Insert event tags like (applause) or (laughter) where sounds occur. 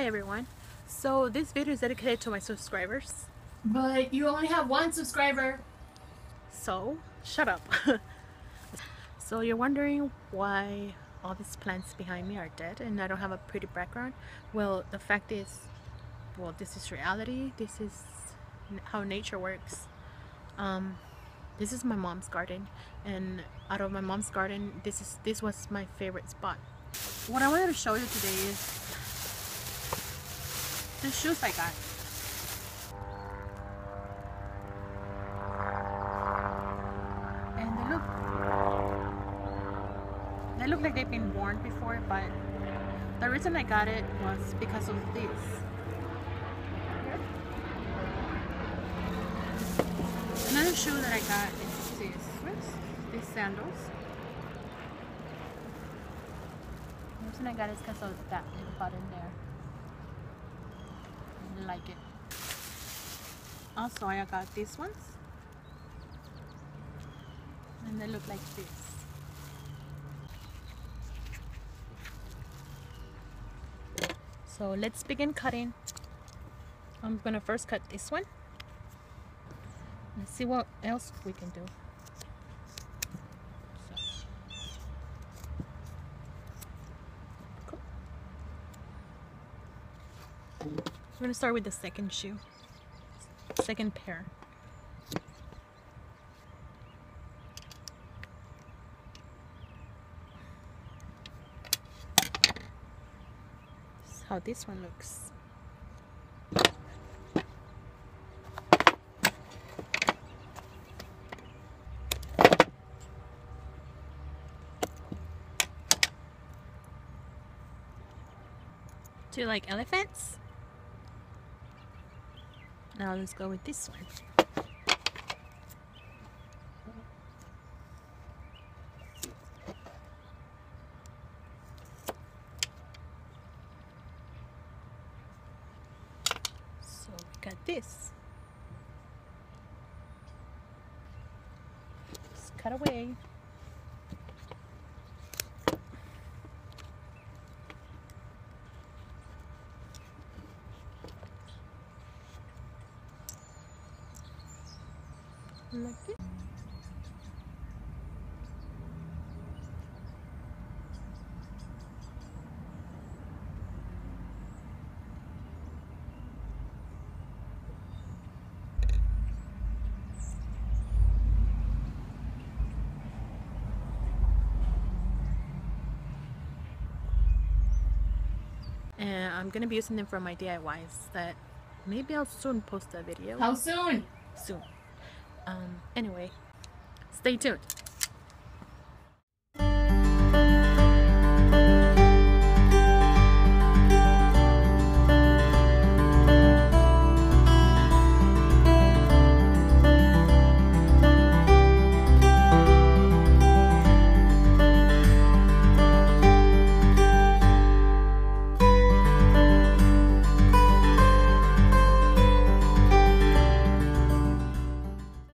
Hi everyone. So this video is dedicated to my subscribers. But you only have one subscriber. So shut up. (laughs) so you're wondering why all these plants behind me are dead and I don't have a pretty background. Well, the fact is, well, this is reality. This is how nature works. Um, this is my mom's garden, and out of my mom's garden, this is this was my favorite spot. What I wanted to show you today is the shoes I got. And they look they look like they've been worn before, but the reason I got it was because of this. Another shoe that I got is this. These sandals? The reason I got it is because of that button there. I like it. Oh, also, I got these ones. And they look like this. So let's begin cutting. I'm gonna first cut this one. Let's see what else we can do. We're gonna start with the second shoe, second pair. How this one looks. Do you like elephants? Now let's go with this one. So we got this. Just cut away. Like this. And I'm gonna be using them for my DIYs that maybe I'll soon post a video. How soon? Soon. Um, anyway, stay tuned.